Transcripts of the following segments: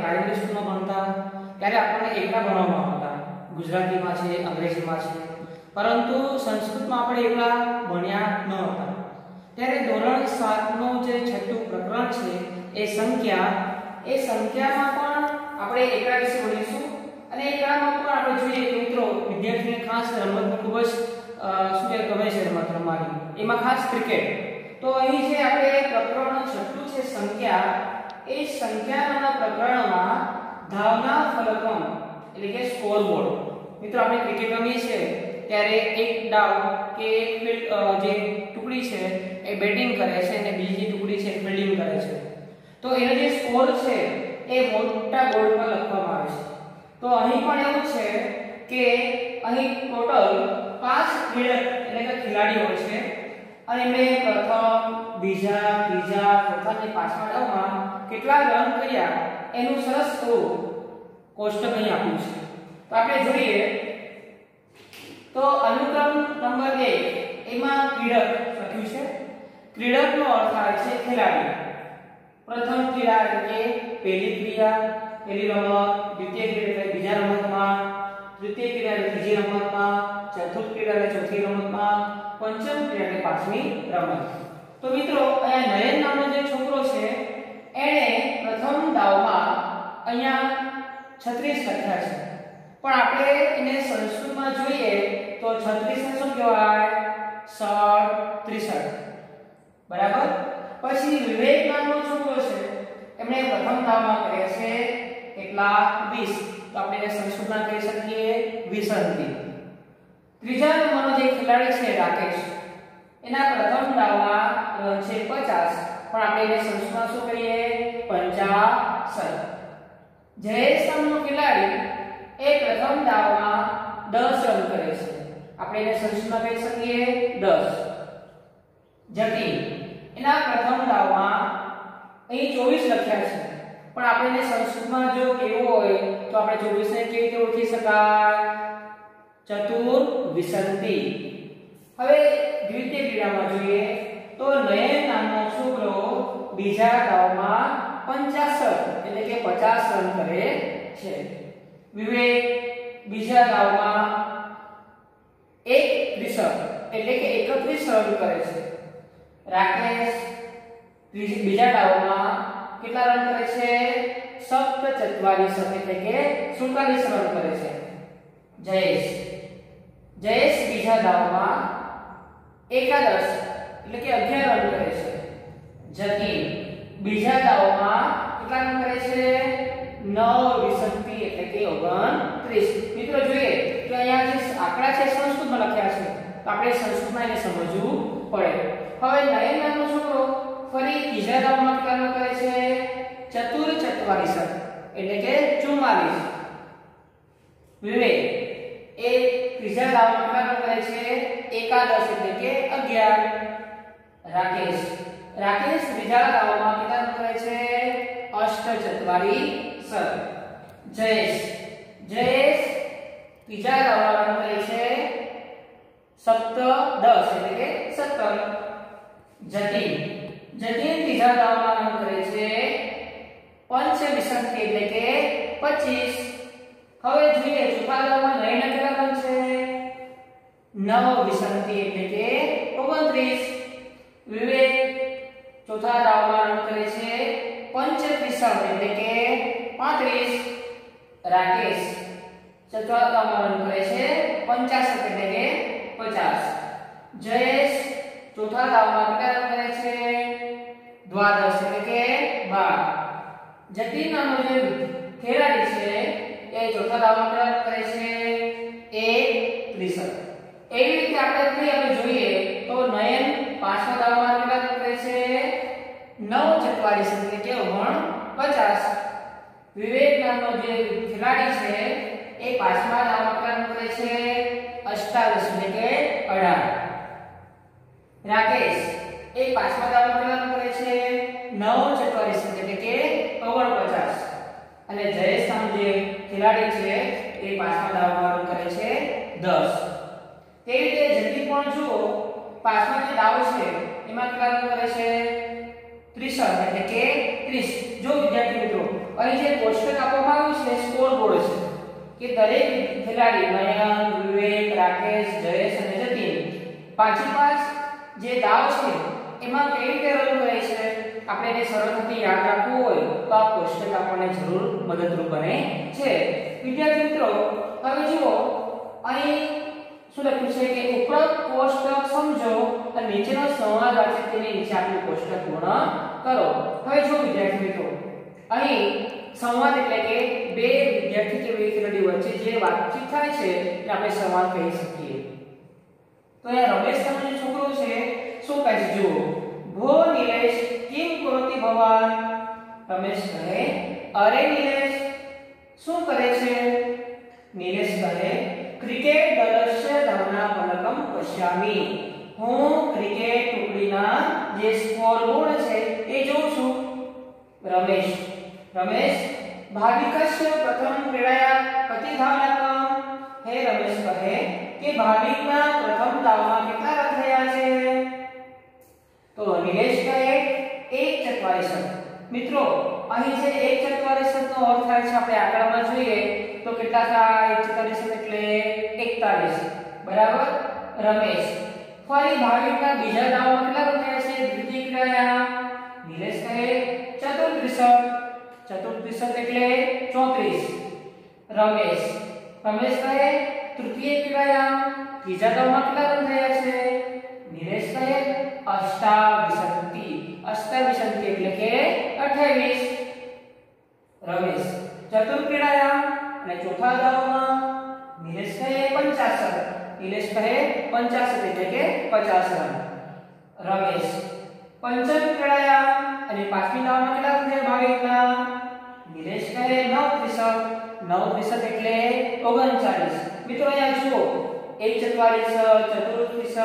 Primary સ્કૂલમાં ભણતા, ત્યારે આપણને એકલા ભણવામાં આવતા. ગુજરાતીમાં છે, અંગ્રેજીમાં છે. પરંતુ સંસ્કૃતમાં આપણે એકલા ભણ્યા ન હતા. ત્યારે ધોરણ 7 નું જે છઠ્ઠું પ્રકરણ છે, એ સંખ્યા, એ સંખ્યામાં પણ આપણે એકલા વિશે ભણીશું. અને એકલામાં પણ આપણે જોઈએ કે મિત્રો, વિદ્યાર્થીને ખાસ રમત ખૂબ જ શું કે ગમે છે રમત રમવાની. એમાં ખાસ ક્રિકેટ. તો અહીં જે આપણે પ્રકરણ છઠ્ઠું છે, સંખ્યા એ સંખ્યાના પ્રકરણમાં ધાવના ફલકમ, એટલે કે સ્કોરબોર્ડ મિત્રો, આપણે ક્રિકેટ રમીએ છીએ, ત્યારે એક ડાવ કે એક ફિલ્ડ જે ટુકડી છે, એ બેટિંગ કરે છે અને બીજી ટુકડી છે ફિલ્ડિંગ કરે છે. તો એનો જે સ્કોર છે, એ મોટા બોર્ડ પર લખવામાં આવે છે. તો અહીં પણ એવું છે કે અહીં ટોટલ પાંચ ક્રીડક એટલે કે ખેલાડીઓ છે. અને એમણે પ્રથમ, બીજા, ત્રીજા, ચોથા અને પાંચમા ડાવમાં કેટલા રન કર્યા, એનું સરસ એવું કોષ્ટક અહીં આપ્યું છે. તો આપણે જોઈએ, તો અનુક્રમ નંબર 1 એમાં ક્રીડક લખ્યું છે. ક્રીડકનો અર્થ થાય છે ખેલાડી. પ્રથમ ક્રિયા એટલે પહેલી ક્રિયા પહેલી રમત, દ્વિતીય ક્રિયા એટલે બીજા રમતમાં, તૃતીય ક્રિયા એટલે ત્રીજી રમતમાં ચતુર્થ ક્રિયા એટલે ચોથી રમતમાં, પંચમ ક્રિયા એટલે પાંચમી રમત. તો મિત્રો, અહીંયા નયન નામનો જે છોકરો છે એણે પ્રથમ દાવમાં અહીંયા 36 લખ્યા છે. પણ આપણે એને સંસ્કૃતમાં જોઈએ તો 36 ને શું કહેવાય? 60 63 બરાબર? પછી વિવેક શું છોકરો છે, એમણે પ્રથમ દાવમાં કર્યા છે કેટલા? 20 તો આપણે એને સંસ્કૃતમાં કહી શકીએ વિસંતિ ત્રીજા નંબરનો જે ખેલાડી છે, રાકેશ. એના પ્રથમ દાવમાં છે 50 પણ આપણે એને સંસ્કૃતમાં શું કહીએ 50 જયેશ નામનો ખેલાડી એ પ્રથમ દાવમાં 10 રન કરે છે. આપણે એને સંસ્કૃતમાં કહી શકીએ 10 જતીન એના પ્રથમ દાવમાં અહીં 24 લખ્યા છે. પણ આપણે એને સંસ્કૃતમાં જો કેવું હોય, તો આપણે 24 ને કેવી રીતે ઓળખી શકાય? ચતુર વિસંતી હવે દ્વિતીય ક્રિયામાં જોઈએ. 50 એટલે કે 50 રન કરે છે. વિવેક, બીજા દાવમાં એક ત્રિશત એટલે કે 31 રન કરે છે. રાકેશ બીજા દાવમાં કેટલા રન કરે છે? સપ્ત ચત્વાલીસ એટલે કે 47 રન કરે છે. જયેશ જયેશ બીજા દાવમાં એકાદશ, એટલે કે 11 રન કરે છે. જતીન બીજા દાવમાં કેટલા રન કરે છે? 9 વિસંતિ એટલે કે 29 મિત્રો જોઈએ, તો અહીંયા જે આંકડા છે સંસ્કૃતમાં લખ્યા છે. તો આપણે સંસ્કૃતમાં એને સમજવું પડે. હવે નયન નામનો છોકરો ફરી બીજા દાવમાં કેટલા રન કરે છે? ચતુર ચત્વાલીસ એટલે કે 44 વિવેક, એ ત્રીજા દાવમાં કેટલા રન કરે છે? એકાદશ, એટલે કે 11 રાકેશ રાકેશ બીજા દાવમાં કેટલા કરે છે. અષ્ટ સર. જયેશ. જયેશ, બીજા દાવમાં કરે છે. સપ્ત, દસ, એટલે કે 17 જતીન. જતીન ત્રીજા દાવમાં કરે છે. પંચ વિસંતિ એટલે કે 25 હવે જોઈએ ચોથા દાવમાં નયન કેટલા છે? નવ વિસંતિ એટલે કે 29 વિવેક ચોથા દાવમાં રન કરે છે પંચ ત્રિશત એટલે કે 35 રાકેશ. ચોથા દાવમાં રન કરે છે 50 એટલે કે 50 જયેશ ચોથા દાવમાં કેટલા રન કરે છે? દ્વાદશ એટલે કે 12 જતીન નામનો જે ખેલાડી છે, એ ચોથા દાવમાં કેટલા રન કરે છે? એક ત્રિશત એવી રીતે આપણે થઈ આપણે જોઈએ તો નયન પાંચમા દાવમાં કેટલા રન કરે છે 9 44 એટલે કે 49 વિવેક નામનો જે ખેલાડી છે, એ પાંચમા દાવમાં કેટલા કરે છે 28 એટલે કે 18 રાકેશ, એ પાંચમા દાવમાં કેટલા કરે છે 9 44 એટલે કે 49 અને જયેશ જે ખેલાડી છે, એ પાંચમા દાવમાં કરે છે, દસ. તે રીતે જલ્દી પણ જુઓ, પાંચમા જે દાવ છે, એમાં કેટલા કરે છે? 63 એટલે કે 30 જો વિદ્યાર્થી મિત્રો, અહીં જે કોષ્ટક આપવામાં આવ્યું છે સ્કોર બોર્ડ છે, કે દરેક ખેલાડી, મયંક, વિવેક, રાકેશ, જયેશ અને જતીન પાંચે પાંચ જે દાવ છે, એમાં કેવી રીતે રન કરે છે? આપણે એને સરળતાથી યાદ રાખવું હોય, તો આ કોષ્ટક આપણને જરૂર મદદરૂપ બને છે. વિદ્યાર્થી મિત્રો, હવે જુઓ, અહીં શું લખ્યું છે કે ઉપરોક્ત કોષ્ટક સમજો અને નીચેનો સંવાદ વાંચે તેની નીચે આપેલું કોષ્ટક પૂર્ણ કરો. હવે જો વિદ્યાર્થી મિત્રો, અહીં સંવાદ એટલે કે બે વિદ્યાર્થી કે બે વચ્ચે જે વાતચીત થાય છે એને આપણે સંવાદ કહી શકીએ. તો અહીંયા રમેશ નામનો છોકરો છે, શું કહે છે? જુઓ. ભો નિલેશ, કેમ કરોતિ ભવાન રમેશ કહે, અરે નિલેશ. શું કરે છે? નિલેશ કહે, ક્રિકેટ પશ્યામી હું ક્રિકેટ ટુકડીના જે સ્કોર બોર્ડ છે એ જોઉં છું રમેશ રમેશ ભાવિકસ્ય પ્રથમ ક્રીડાયા કતિ ધાવનાકમ હે રમેશ કહે કે ભાવિકના પ્રથમ દાવમાં કેટલા રન થયા છે તો નિલેશ કહે એક ચત્વારીસ મિત્રો અહીં જે એક ચત્વારીસ નો અર્થ થાય છે, આપણે આંકડામાં જોઈએ, તો કેટલા થાય? એક ચત્વારીસ એટલે 41 બરાબર? રમેશ. ફરી ભાવિકના બીજા દાવમાં કેટલા રન થયા છે? દ્વિતીય ક્રિયા નિલેશ કહે ચતુર્ત્રિશત ચતુર્ત્રિશત એટલે 34 રમેશ. રમેશ કહે, તૃતીય ક્રિયા ત્રીજા દાવમાં કેટલા રન થયા છે? નિલેશ કહે અષ્ટાવિશંતિ અષ્ટાવિશંતિ એટલે કે 28 રમેશ ચતુર્ક્રીડાયામ અને ચોથા દાવમાં નિલેશ કહે 50 નિલેશ કહે 50 એટલે કે 50 રન. રમેશ, પંચમ ક્રીડાયામ અને પાંચમી દાવમાં કેટલા રન થયા? ભાવિકના નિલેશ કહે 9 ત્રિશત 9 ત્રિશત એટલે 39 મિત્રો અહીંયા જુઓ, એક ચત્વારીસ ચતુર્ત્રિશત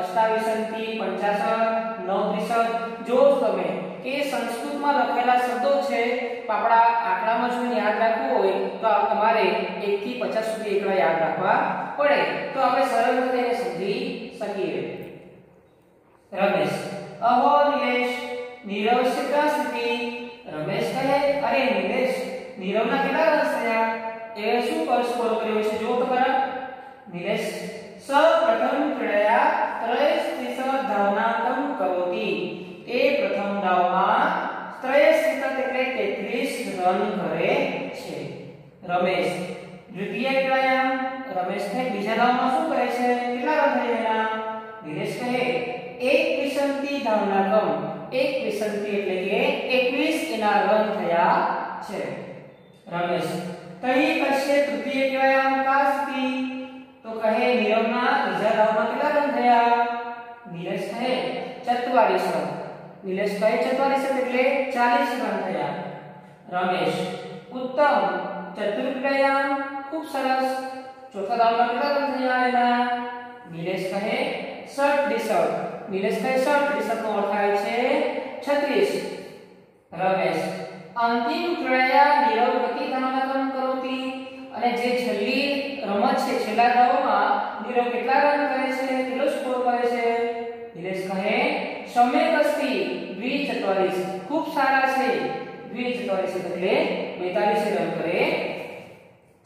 અષ્ટાવિશંતિ પંચાસર નવત્રિશત જો તમે કે સંસ્કૃતમાં લખેલા શબ્દો છે, આપણા આંકડામાં જો યાદ રાખવું હોય, તો તમારે 1 થી 50 સુધી એકલા યાદ રાખવા પડે તો આપણે સરળ રીતે એને સમજી શકીએ. રમેશ. અહો નિલેશ, નીરવ કેટલા સ્થિતિ રમેશ કહે, અરે નિલેશ, નીરવના કેટલા રન થયા? એ શું પર સ્કોર કર્યો છે? જો તો ખરા. નિલેશ સ પ્રથમ ત્રયસ ત્રયસ્ત્રીસ ધાવનાકમ કરોતિ. એ પ્રથમ દાવમાં ત્રયસ્ત્રીસ એટલે 33 રન કરે છે. રમેશ દ્વિતીય ક્રીડયા રમેશ ને બીજા દાવમાં શું કરે છે? કેટલા રન થયા નિલેશ કહે, એક વિસંતિ ધાવનાકમ એક વિસંતિ એટલે કે 21 એના રન થયા છે. રમેશ કહી કશ્ય તૃતીય ક્રિયામ કાસ્તી. તો કહે, નીરવના ત્રીજા દાવમાં કેટલા રન થયા? નીરજ કહે 44 રન નીલેશ કહે 44 એટલે 40 રન થયા. રમેશ, ઉત્તમ ચતુર્ક્રયામ ખૂબ સરસ ચોથા દાવમાં કેટલા રન થયા એના? નિલેશ કહે 60 ડિસર્ટ નિલેશ કહે 60 ડિસર્ટ નો અર્થ થાય છે 36 રમેશ, અંતિમ ક્રિયા નિરવ ગતિ ધાવનાકમ કરોતી અને જે છેલ્લી રમત છે, છેલ્લા દાવમાં નિરવ કેટલા રન કરે છે? કેટલો સ્કોર કરે છે? નિલેશ કહે, સમ્યક અસ્તિ દ્વિચત્વારીસ ખૂબ સારા છે. દ્વિચત્વારીસ એટલે 42 રન કરે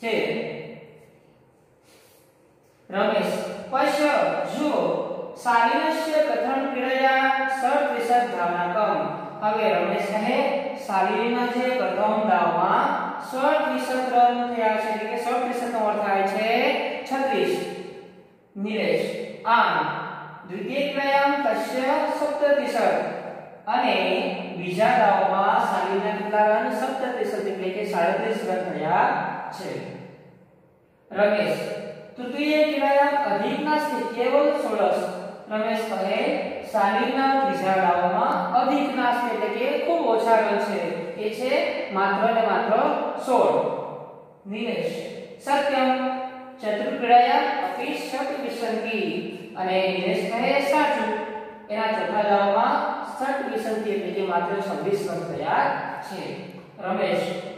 છે રમેશ, પશ્ય જો શાલિનસ્ય કથન ક્રીડયા સત્રિશત ધાવનાકમ હવે રમેશ કહે, શાલિનીના જે પ્રથમ દાવમાં સત્રિશત રન થયા છે, એટલે કે સત્રિશત નો અર્થ થાય છે 36 નિરેશ આમ, દ્વિતીય ક્રયામ તસ્ય સપ્તતિશત અને બીજા દાવમાં શાલિનીના કેટલા રન સપ્તતિશત એટલે કે 37 રન થયા છે. રમેશ તૃતીય ક્રયામ અધિકના સ્થિત કેવલ 16 રમેશ કહે, શાલિનીના ત્રીજા દાવમાં અધિકના સ્થિત એટલે કે ખૂબ ઓછા ગણ છે. એ છે માત્ર ને માત્ર 16 નિલેશ, સત્યમ ચતુર્ક્રયા અપી શત વિસંગી. અને નિલેશ કહે, સાચું. એના ચોથા દાવમાં શત વિસંગી એટલે કે માત્ર 26 રન તૈયાર છે. રમેશ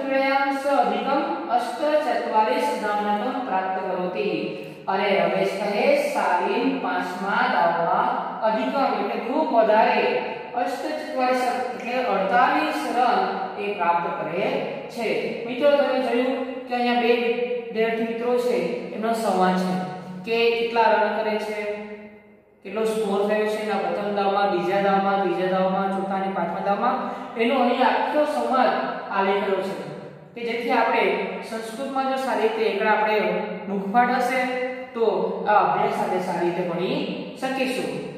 ક્રિયામ સ અધિકમ અષ્ટ ચત્વારીસ દાવનાકમ પ્રાપ્ત કરોતી અને રમેશ કહે શાલીન પાંચમા દાવમાં અધિકમ એટલે ખૂબ વધારે અષ્ટચત્વારીસ એટલે 48 રન એ પ્રાપ્ત કરે છે મિત્રો તમે જોયું કે અહીંયા બે વિદ્યાર્થી મિત્રો છે એમનો સંવાદ છે. કે કેટલા રન કરે છે? કેટલો સ્કોર થયો છે એના પ્રથમ દાવમાં, બીજા દાવમાં, ત્રીજા દાવમાં ચોથા અને પાંચમા દાવમાં, એનો અહીં આખો સંવાદ આલેખેલો છે. કે જેથી આપણે સંસ્કૃતમાં જો સારી રીતે એકડા આપણે મુખપાઠ હશે, તો આ અભ્યાસ સાથે સારી રીતે ભણી શકીશું.